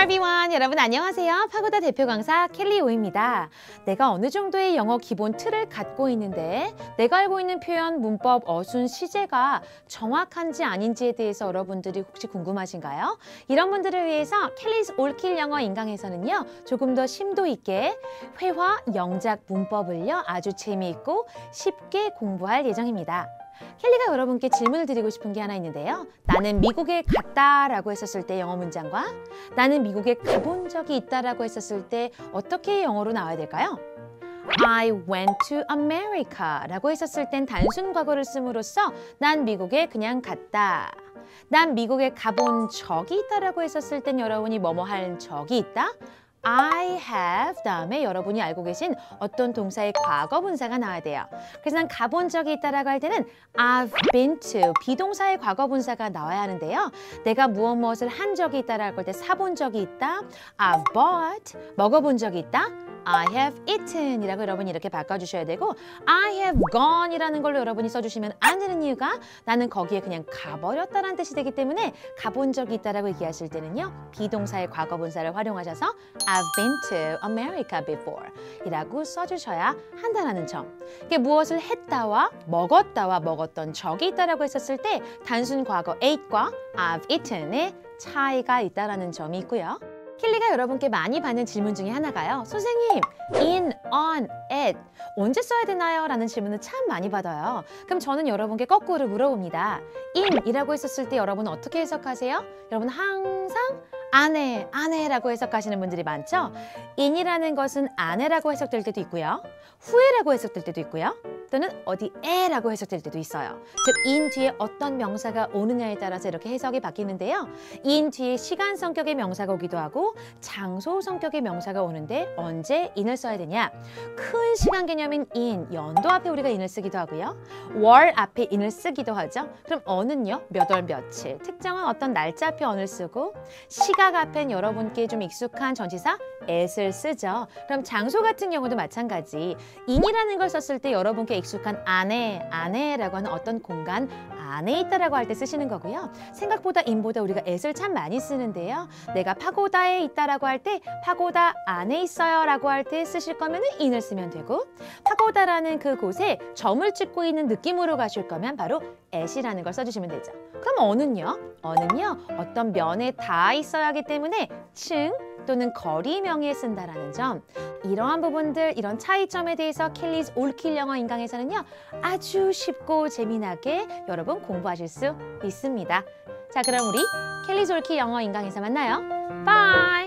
everyone. 여러분 안녕하세요. 파고다 대표 강사 켈리 오입니다. 내가 어느 정도의 영어 기본 틀을 갖고 있는데 내가 알고 있는 표현, 문법, 어순, 시제가 정확한지 아닌지에 대해서 여러분들이 혹시 궁금하신가요? 이런 분들을 위해서 켈리's 올킬 영어 인강에서는요. 조금 더 심도 있게 회화, 영작, 문법을요. 아주 재미있고 쉽게 공부할 예정입니다. 켈리가 여러분께 질문을 드리고 싶은 게 하나 있는데요. 나는 미국에 갔다 라고 했었을 때 영어 문장과 나는 미국에 가본 적이 있다 라고 했었을 때 어떻게 영어로 나와야 될까요? I went to America 라고 했었을 땐 단순 과거를 씀으로써 난 미국에 그냥 갔다. 난 미국에 가본 적이 있다 라고 했었을 땐 여러분이 뭐뭐 할 적이 있다? I have 다음에 여러분이 알고 계신 어떤 동사의 과거 분사가 나와야 돼요. 그래서 난 가본 적이 있다라고 할 때는 I've been to 비동사의 과거 분사가 나와야 하는데요. 내가 무엇 무엇을 한 적이 있다라고 할 때 사본 적이 있다. I've bought 먹어본 적이 있다. I have eaten 이라고 여러분이 이렇게 바꿔주셔야 되고 I have gone 이라는 걸로 여러분이 써주시면 안 되는 이유가 나는 거기에 그냥 가버렸다는 뜻이 되기 때문에 가본 적이 있다라고 얘기하실 때는요 비동사의 과거분사를 활용하셔서 I've been to America before 이라고 써주셔야 한다는 점 이게 무엇을 했다와 먹었다와 먹었던 적이 있다라고 했었을 때 단순 과거 ate과 I've eaten의 차이가 있다라는 점이 있고요. 킬리가 여러분께 많이 받는 질문 중에 하나가요. 선생님, in, on, at 언제 써야 되나요? 라는 질문을 참 많이 받아요. 그럼 저는 여러분께 거꾸로 물어봅니다. in이라고 했었을 때 여러분은 어떻게 해석하세요? 여러분 항상 아내, 아내라고 해석하시는 분들이 많죠? in이라는 것은 아내라고 해석될 때도 있고요. 후에라고 해석될 때도 있고요. 또는 어디에라고 해석될 때도 있어요. 즉, in 뒤에 어떤 명사가 오느냐에 따라서 이렇게 해석이 바뀌는데요. in 뒤에 시간 성격의 명사가 오기도 하고 장소 성격의 명사가 오는데 언제 in을 써야 되냐? 큰 시간 개념인 in, 연도 앞에 우리가 in을 쓰기도 하고요. 월 앞에 in을 쓰기도 하죠. 그럼 어는요? 몇 월 며칠, 특정한 어떤 날짜 앞에 on을 쓰고 시각 앞엔 여러분께 좀 익숙한 전치사 at을 쓰죠. 그럼 장소 같은 경우도 마찬가지. in이라는 걸 썼을 때 여러분께 익숙한 안에, 안에라고 하는 어떤 공간 안에 있다라고 할 때 쓰시는 거고요. 생각보다 in보다 우리가 at을 참 많이 쓰는데요. 내가 파고다에 있다라고 할 때 파고다 안에 있어요라고 할 때 쓰실 거면 in을 쓰면 되고 파고다라는 그 곳에 점을 찍고 있는 느낌으로 가실 거면 바로 at이라는 걸 써주시면 되죠. 그럼 어는요? 어는요 어떤 면에 닿아 있어야 하기 때문에 층 또는 거리명에 쓴다라는 점. 이러한 부분들 이런 차이점에 대해서 켈리's 올킬 영어 인강에서는요 아주 쉽고 재미나게 여러분 공부하실 수 있습니다. 자 그럼 우리 Kelly's all kill 영어 인강에서 만나요. bye